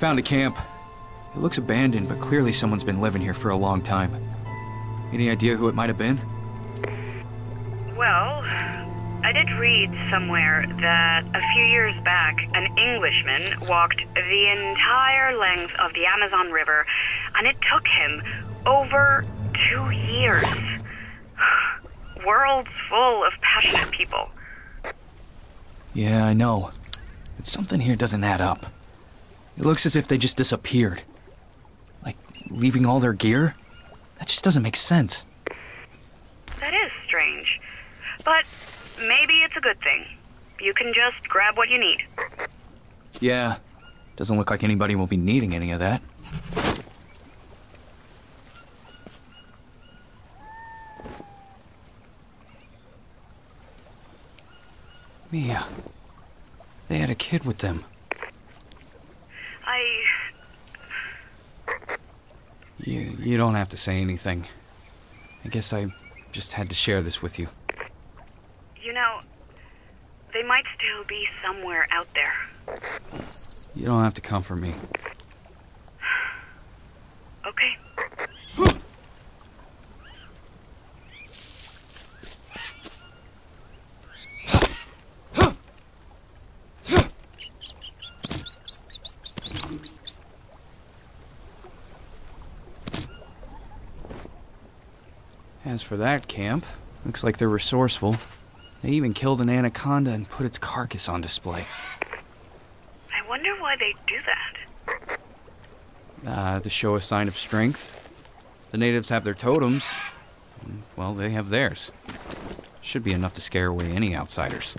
found a camp. It looks abandoned, but clearly someone's been living here for a long time. Any idea who it might have been? Well, I did read somewhere that a few years back, an Englishman walked the entire length of the Amazon River, and it took him over two years. Worlds full of passionate people. Yeah, I know. But something here doesn't add up. It looks as if they just disappeared. Like, leaving all their gear? That just doesn't make sense. That is strange. But maybe it's a good thing. You can just grab what you need. Yeah, doesn't look like anybody will be needing any of that. Mia. They had a kid with them. I. You, you don't have to say anything. I guess I just had to share this with you. You know, they might still be somewhere out there. You don't have to comfort me. As for that camp, looks like they're resourceful. They even killed an anaconda and put its carcass on display. I wonder why they do that. Uh, to show a sign of strength. The natives have their totems. Well, they have theirs. Should be enough to scare away any outsiders.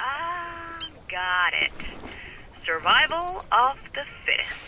Ah, got it. Survival of the fittest.